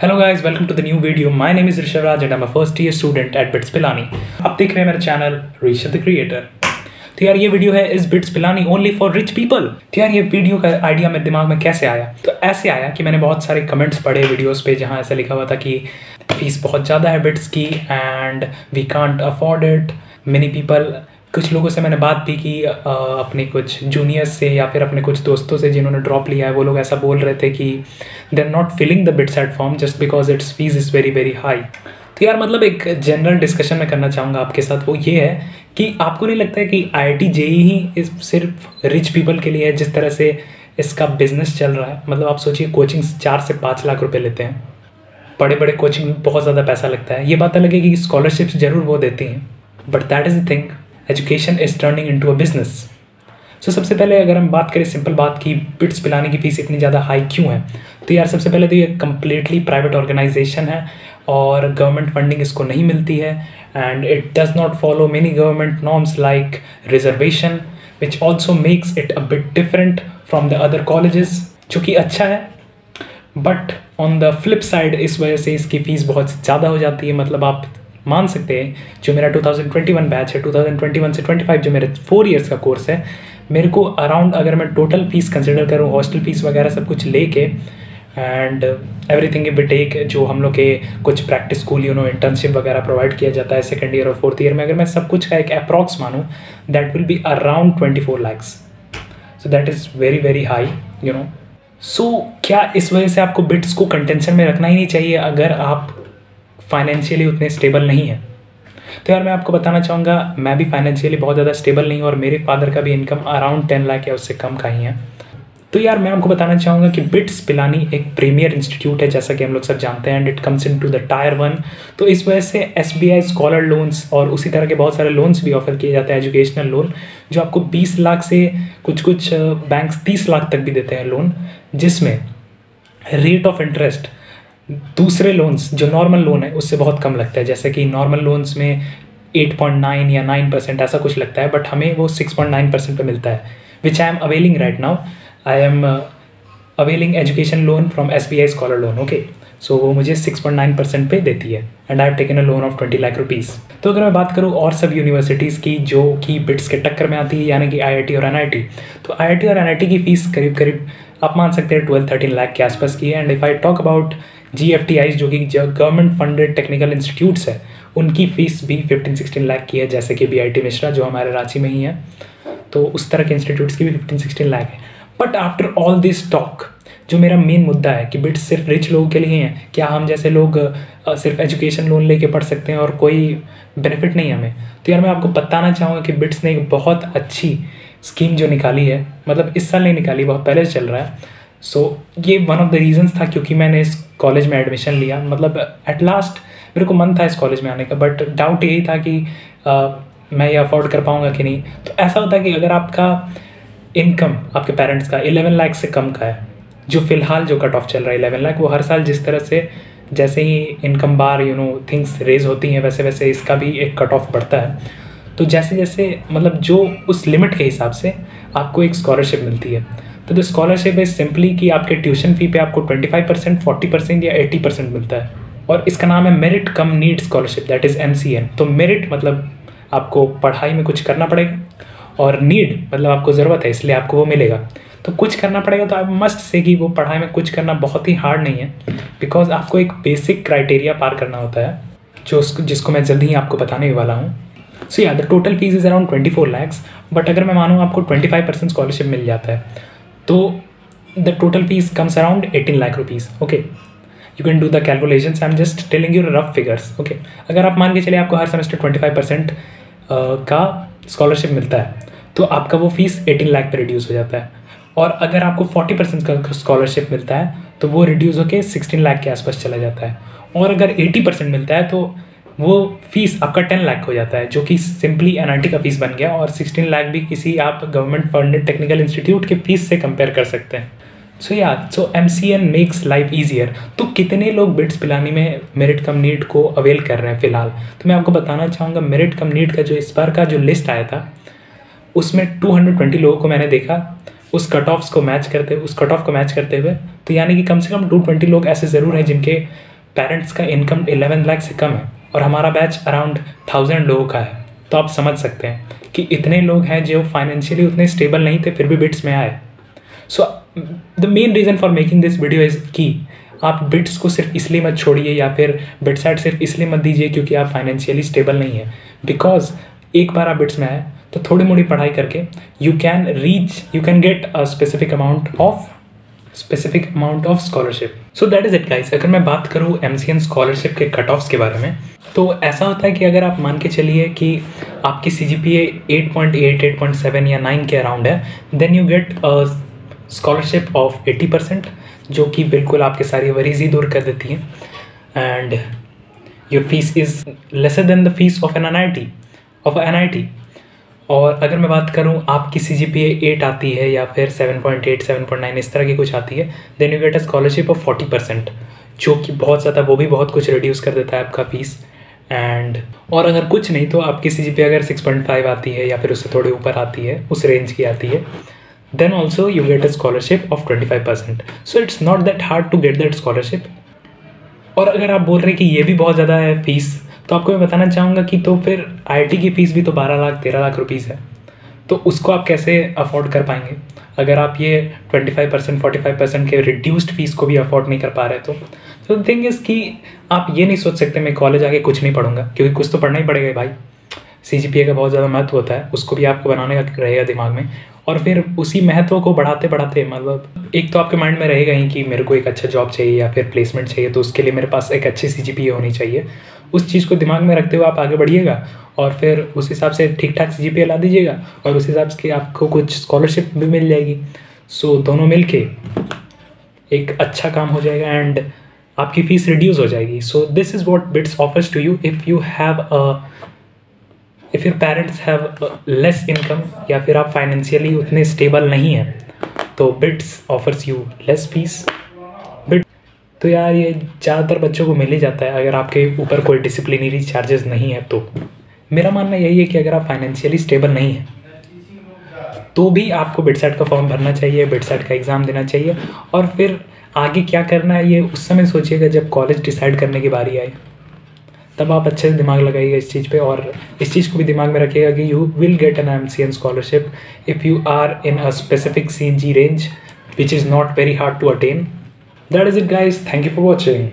Hello guys, welcome to the new video My name is Rishabh Raj and I'm a first year student at Bits Pilani. आप देख रहे हैं मेरा channel Rishabh the creator तो यार ये वीडियो है इस BITS Pilani only for rich people तो यार ये वीडियो का आइडिया मेरे दिमाग में कैसे आया? तो ऐसे आया कि मैंने बहुत सारे कमेंट्स पढ़े वीडियोस पे जहाँ ऐसा लिखा हुआ था कि फ़ीस बहुत ज़्यादा है बिट्स की and we can't afford it many people कुछ लोगों से मैंने बात भी की अपने कुछ जूनियर्स से या फिर अपने कुछ दोस्तों से जिन्होंने ड्रॉप लिया है, वो लोग ऐसा बोल रहे थे कि they are not filling the BITSAT form just because its fees is very very high तो यार मतलब एक जनरल डिस्कशन मैं करना चाहूँगा आपके साथ, वो ये है कि आपको नहीं लगता है कि आई आई जेई ही सिर्फ़ रिच पीपल के लिए है, जिस तरह से इसका बिज़नेस चल रहा है? मतलब आप सोचिए कोचिंग चार से पाँच लाख रुपए लेते हैं। बड़े बड़े कोचिंग में बहुत ज़्यादा पैसा लगता है। ये बात अलग है कि स्कॉलरशिप्स ज़रूर वो देती हैं but that is the thing education is turning in to a business. So सबसे पहले अगर हम बात करें सिंपल बात की, बिट्स पिलाने की फ़ीस इतनी ज़्यादा हाई क्यों है? तो यार, सबसे पहले तो ये कम्प्लीटली प्राइवेट ऑर्गेनाइजेशन है और गवर्नमेंट फंडिंग इसको नहीं मिलती है and it does not follow many government norms like reservation which also makes it a bit different from the other colleges जो कि अच्छा है। But on the flip side इस वजह से इसकी फ़ीस बहुत ज़्यादा हो जाती है। मतलब आप मान सकते हैं, जो मेरा 2021 बैच है 2021 से 25 जो मेरे फोर इयर्स का कोर्स है, मेरे को अराउंड अगर मैं टोटल फ़ीस कंसिडर करूँ हॉस्टल फ़ीस वगैरह सब कुछ लेके एंड एवरीथिंग ए टेक जो हम लोग के कुछ practice school you know internship वगैरह प्रोवाइड किया जाता है सेकेंड ईयर और फोर्थ ईयर में, अगर मैं सब कुछ का एक अप्रॉक्स मानूँ that will be around twenty four lakhs so that is very very high you know so क्या इस वजह से आपको बिट्स को कंटेंशन में रखना ही नहीं चाहिए? अगर आप फाइनेंशियली उतने स्टेबल नहीं हैं। तो यार मैं आपको बताना चाहूँगा, मैं भी फाइनेंशियली बहुत ज़्यादा स्टेबल नहीं हूँ और मेरे फादर का भी इनकम अराउंड टेन लाख या उससे कम का ही है। तो यार मैं आपको बताना चाहूँगा कि बिट्स पिलानी एक प्रीमियर इंस्टीट्यूट है, जैसा कि हम लोग सब जानते हैं and it comes in to the tier one तो इस वजह से S B I scholar loans और उसी तरह के बहुत सारे लोन्स भी ऑफ़र किए जाते हैं एजुकेशनल लोन जो आपको बीस लाख से कुछ कुछ बैंक्स तीस लाख तक भी देते हैं लोन जिसमें रेट ऑफ़ इंटरेस्ट दूसरे लोन्स जो नॉर्मल लोन है, उससे बहुत कम लगता है। जैसे कि नॉर्मल लोन्स में 8.9 या 9 परसेंट ऐसा कुछ लगता है बट हमें वो 6.9 परसेंट पर मिलता है which I am availing right now I am availing education loan from S B I scholar loan okay so वो मुझे 6.9 परसेंट पे देती है and I have taken a loan of 20 lakh rupees तो अगर मैं बात करूँ और सब यूनिवर्सिटीज़ की, जो कि बिट्स के टक्कर में आती है, यानी कि आईआईटी और एनआईटी तो आईआईटी और एनआईटी की फ़ीस करीब करीब आप मान सकते हैं ट्वेल्व थर्टीन लाख के आसपास की है and if I talk about G F T जो कि गवर्नमेंट फंडेड टेक्निकल इंस्टीट्यूट्स है, उनकी फ़ीस भी फिफ्टीन सिक्सटीन लाख की है, जैसे कि बी आई टी मिश्रा जो हमारे रांची में ही है। तो उस तरह के इंस्टीट्यूट्स की भी फिफ्टीन सिक्सटीन लाख है। But after all this talk जो मेरा मेन मुद्दा है कि बिट्स सिर्फ़ रिच लोगों के लिए हैं क्या हम जैसे लोग सिर्फ़ एजुकेशन लोन लेके पढ़ सकते हैं और कोई बेनिफिट नहीं हमें? तो यार मैं आपको बताना चाहूँगा कि बिट्स ने एक बहुत अच्छी स्कीम जो निकाली है मतलब इस साल नहीं निकाली, बहुत पहले चल रहा है। सो so, ये वन ऑफ़ द रीजंस था क्योंकि मैंने इस कॉलेज में एडमिशन लिया। मतलब एट लास्ट मेरे को मन था इस कॉलेज में आने का बट डाउट यही था कि अ, मैं ये अफोर्ड कर पाऊँगा कि नहीं। तो ऐसा होता है कि अगर आपका इनकम आपके पेरेंट्स का 11 लाख से कम का है जो फ़िलहाल जो कट ऑफ़ चल रहा है 11 लाख वो हर साल जिस तरह से जैसे ही इनकम बार यू नो थिंग्स रेज होती हैं वैसे वैसे इसका भी एक कट ऑफ़ बढ़ता है। तो जैसे जैसे मतलब जो उस लिमिट के हिसाब से आपको एक स्कॉलरशिप मिलती है। तो द स्कॉलरशिप इज़ सिंपली कि आपके ट्यूशन फ़ी पे आपको 25 परसेंट फोर्टी परसेंट या 80 परसेंट मिलता है। और इसका नाम है merit cum need scholarship that is M तो मेरिट मतलब आपको पढ़ाई में कुछ करना पड़ेगा और नीड मतलब आपको ज़रूरत है, इसलिए आपको वो मिलेगा। तो कुछ करना पड़ेगा तो आप मस्ट से कि वो पढ़ाई में कुछ करना बहुत ही हार्ड नहीं है बिकॉज़ आपको एक बेसिक क्राइटेरिया पार करना होता है, जो जिसको मैं जल्दी ही आपको बताने वाला हूँ। So yeah the total fees is around twenty four lakhs but अगर मैं मानूँ आपको ट्वेंटी फाइव परसेंट स्कॉलरशिप मिल जाता है तो the total fees comes around eighteen lakh rupees okay you can do the calculation I am just telling you rough figures okay अगर आप मान के चले आपको हर सेमेस्टर ट्वेंटी फाइव परसेंट का स्कॉलरशिप मिलता है तो आपका वो फ़ीस एटीन लाख पर रिड्यूस हो जाता है। और अगर आपको फोर्टी परसेंट का स्कॉलरशिप मिलता है तो वो रिड्यूस होकर सिक्सटीन लाख के आसपास चला जाता है। और अगर एटी परसेंट मिलता है तो वो फ़ीस आपका टेन लाख हो जाता है, जो कि सिंपली एन का फ़ीस बन गया और सिक्सटीन लाख भी किसी आप गवर्नमेंट फंडेड टेक्निकल इंस्टीट्यूट के फ़ीस से कंपेयर कर सकते हैं। So yeah so M C N makes life easier तो कितने लोग बिट्स पिलानी में मेरिट कम नीट को अवेल कर रहे हैं फ़िलहाल? तो मैं आपको बताना चाहूँगा मेरिट कम नीट का जो इस बार का जो लिस्ट आया था, उसमें 220 लोगों को मैंने देखा, उस कट ऑफ्स को मैच करते, उस कट ऑफ़ को मैच करते हुए तो यानी कि कम से कम 220 लोग ऐसे ज़रूर हैं जिनके पेरेंट्स का इनकम 11 लाख से कम है। और हमारा बैच अराउंड थाउज़ेंड लोगों का है। तो आप समझ सकते हैं कि इतने लोग हैं जो फाइनेंशियली उतने स्टेबल नहीं थे, फिर भी बिट्स में आए। So the main reason for making this video is की आप बिट्स को सिर्फ़ इसलिए मत छोड़िए या फिर बिट साइड सिर्फ़ इसलिए मत दीजिए क्योंकि आप फाइनेंशियली स्टेबल नहीं है। बिकॉज़ एक बार आप बिट्स में आए तो थोड़ी मोड़ी पढ़ाई करके you can reach you can get a specific amount of specific amount of scholarship so that is it guys अगर मैं बात करूँ एम स्कॉलरशिप के कट ऑफ्स के बारे में तो ऐसा होता है कि अगर आप मान के चलिए कि आपकी C G P eight point eight eight point seven या नाइन के अराउंड है then you get scholarship of eighty percent जो कि बिल्कुल आपके सारी वरीज ही दूर कर देती हैं। And your fees is lesser than the fees of N N I T of N I T और अगर मैं बात करूँ, आपकी सी जी पी एट आती है या फिर seven point eight seven point nine इस तरह की कुछ आती है then you get a scholarship of forty percent जो कि बहुत ज़्यादा, वो भी बहुत कुछ रिड्यूस कर देता है आपका फ़ीस एंड और अगर कुछ नहीं तो आपकी सी पी अगर सिक्स पॉइंट फाइव आती है या फिर उससे थोड़ी ऊपर आती है, उस रेंज की आती है then also you get a scholarship of 25 percent so it's not that hard to get that scholarship और अगर आप बोल रहे हैं कि ये भी बहुत ज़्यादा है फ़ीस तो आपको मैं बताना चाहूँगा कि तो फिर आई की फ़ीस भी तो बारह लाख, तेरह लाख रुपीज़ है। तो उसको आप कैसे अफोर्ड कर पाएँगे? अगर आप ये twenty five percent forty percent के रिड्यूस्ड फ़ीस को भी अफोर्ड नहीं कर पा रहे तो। तो थिंग इज़ कि आप ये नहीं सोच सकते, मैं कॉलेज आके कुछ नहीं पढ़ूँगा, क्योंकि कुछ तो पढ़ना ही पड़ेगा भाई। सी जी पी ए का बहुत ज़्यादा महत्व होता है, उसको भी आपको बनाने का रहेगा दिमाग में। और फिर उसी महत्व को बढ़ाते बढ़ाते मतलब एक तो आपके माइंड में रहेगा ही कि मेरे को एक अच्छा जॉब चाहिए या फिर प्लेसमेंट चाहिए तो उसके लिए मेरे पास एक अच्छी सीजीपीए होनी चाहिए। उस चीज़ को दिमाग में रखते हुए आप आगे बढ़िएगा और फिर उस हिसाब से ठीक ठाक सी जी ला दीजिएगा और उस हिसाब से आपको कुछ स्कॉलरशिप भी मिल जाएगी। सो दोनों मिल के एक अच्छा काम हो जाएगा एंड आपकी फ़ीस रिड्यूस हो जाएगी। So this is what BITS offers to you if you have a if your parents have less income या फिर आप फाइनेंशियली उतने स्टेबल नहीं हैं तो BITS offers you less fees bit तो यार, ये ज़्यादातर बच्चों को मिल ही जाता है। अगर आपके ऊपर कोई डिसिप्लिनरी चार्जेस नहीं है तो। मेरा मानना यही है कि अगर आप फाइनेंशियली स्टेबल नहीं हैं तो भी आपको बिटसेट का फॉर्म भरना चाहिए बिटसेट का एग्ज़ाम देना चाहिए। और फिर आगे क्या करना है, ये उस समय सोचिएगा जब कॉलेज डिसाइड करने की बारी आए। तब आप अच्छे से दिमाग लगाइएगा इस चीज़ पे और इस चीज़ को भी दिमाग में रखिएगा कि you will get N M C N scholarship if you are in a specific C N G range which is not very hard to attain that is it guys thank you for watching